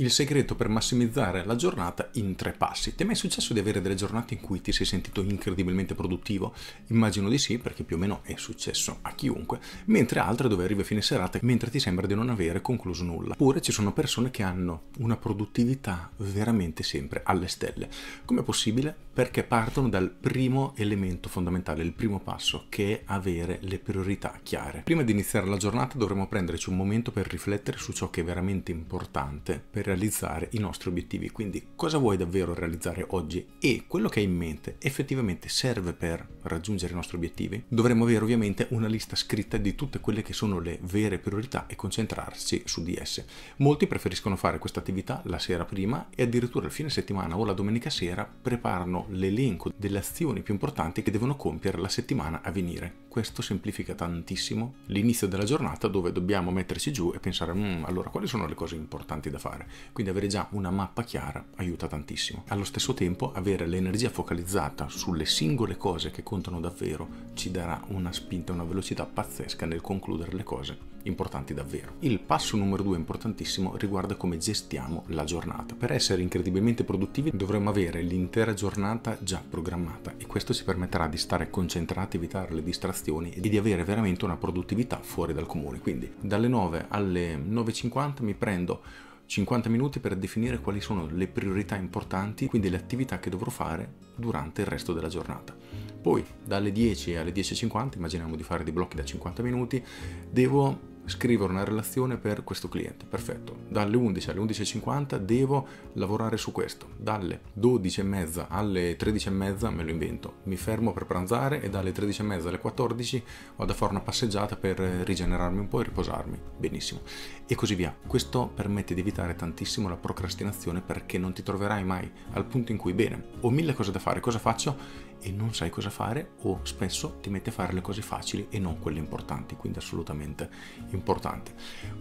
Il segreto per massimizzare la giornata in tre passi. Ti è mai successo di avere delle giornate in cui ti sei sentito incredibilmente produttivo? Immagino di sì, perché più o meno è successo a chiunque, mentre altre dove arrivi a fine serata mentre ti sembra di non avere concluso nulla. Oppure ci sono persone che hanno una produttività veramente sempre alle stelle. Com'è possibile? Perché partono dal primo elemento fondamentale, il primo passo, che è avere le priorità chiare. Prima di iniziare la giornata dovremo prenderci un momento per riflettere su ciò che è veramente importante per realizzare i nostri obiettivi. Quindi cosa vuoi davvero realizzare oggi e quello che hai in mente effettivamente serve per raggiungere i nostri obiettivi? Dovremmo avere ovviamente una lista scritta di tutte quelle che sono le vere priorità e concentrarsi su di esse. Molti preferiscono fare questa attività la sera prima e addirittura il fine settimana o la domenica sera preparano l'elenco delle azioni più importanti che devono compiere la settimana a venire. Questo semplifica tantissimo l'inizio della giornata dove dobbiamo metterci giù e pensare mm, allora quali sono le cose importanti da fare quindi avere già una mappa chiara aiuta tantissimo. Allo stesso tempo avere l'energia focalizzata sulle singole cose che contano davvero ci darà una spinta, una velocità pazzesca nel concludere le cose importanti davvero. Il passo numero due importantissimo riguarda come gestiamo la giornata. Per essere incredibilmente produttivi dovremmo avere l'intera giornata già programmata e questo ci permetterà di stare concentrati, evitare le distrazioni e di avere veramente una produttività fuori dal comune. Quindi dalle 9 alle 9.50 mi prendo 50 minuti per definire quali sono le priorità importanti, quindi le attività che dovrò fare durante il resto della giornata. Poi dalle 10 alle 10.50, immaginiamo di fare dei blocchi da 50 minuti, devo scrivere una relazione per questo cliente. Perfetto. Dalle 11 alle 11.50 devo lavorare su questo. Dalle 12.30 alle 13.30 me lo invento. Mi fermo per pranzare e dalle 13.30 alle 14 vado a fare una passeggiata per rigenerarmi un po' e riposarmi. Benissimo. E così via. Questo permette di evitare tantissimo la procrastinazione perché non ti troverai mai al punto in cui, bene, ho mille cose da fare, cosa faccio? E non sai cosa fare o spesso ti metti a fare le cose facili e non quelle importanti, quindi assolutamente importante.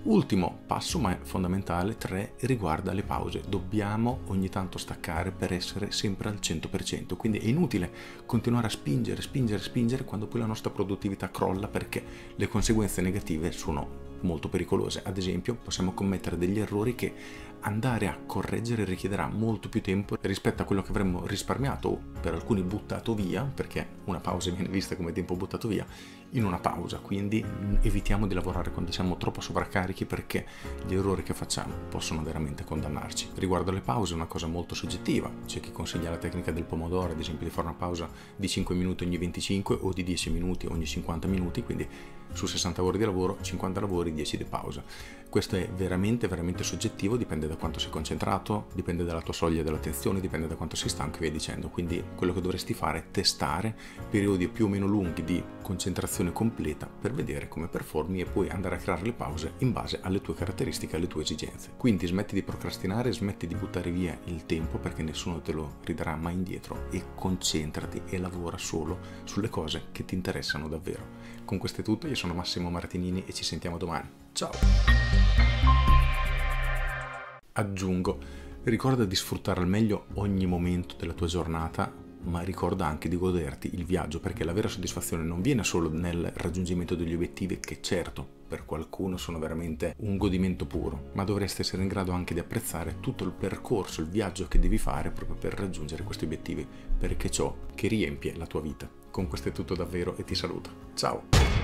Ultimo passo, ma fondamentale, 3, riguarda le pause. Dobbiamo ogni tanto staccare per essere sempre al 100%, quindi è inutile continuare a spingere, spingere, spingere quando poi la nostra produttività crolla perché le conseguenze negative sono molto pericolose. Ad esempio, possiamo commettere degli errori che andare a correggere richiederà molto più tempo rispetto a quello che avremmo risparmiato o per alcuni buttato via, perché una pausa viene vista come tempo buttato via, in una pausa. Quindi evitiamo di lavorare quando siamo troppo sovraccarichi perché gli errori che facciamo possono veramente condannarci. Riguardo alle pause è una cosa molto soggettiva. C'è chi consiglia la tecnica del pomodoro, ad esempio di fare una pausa di 5 minuti ogni 25 o di 10 minuti ogni 50 minuti, quindi su 60 ore di lavoro, 50 lavori, 10 di pausa. Questo è veramente, veramente soggettivo, dipende da quanto sei concentrato, dipende dalla tua soglia dell'attenzione, dipende da quanto sei stanco e via dicendo. Quindi quello che dovresti fare è testare periodi più o meno lunghi di concentrazione completa per vedere come performi e poi andare a creare le pause in base alle tue caratteristiche, alle tue esigenze. Quindi smetti di procrastinare, smetti di buttare via il tempo perché nessuno te lo ridarà mai indietro e concentrati e lavora solo sulle cose che ti interessano davvero. Con questo è tutto, io sono Massimo Martinini e ci sentiamo domani. Ciao! Aggiungo, ricorda di sfruttare al meglio ogni momento della tua giornata, ma ricorda anche di goderti il viaggio, perché la vera soddisfazione non viene solo nel raggiungimento degli obiettivi, che certo per qualcuno sono veramente un godimento puro, ma dovresti essere in grado anche di apprezzare tutto il percorso, il viaggio che devi fare proprio per raggiungere questi obiettivi, perché ciò che riempie la tua vita. Con questo è tutto davvero e ti saluto. Ciao!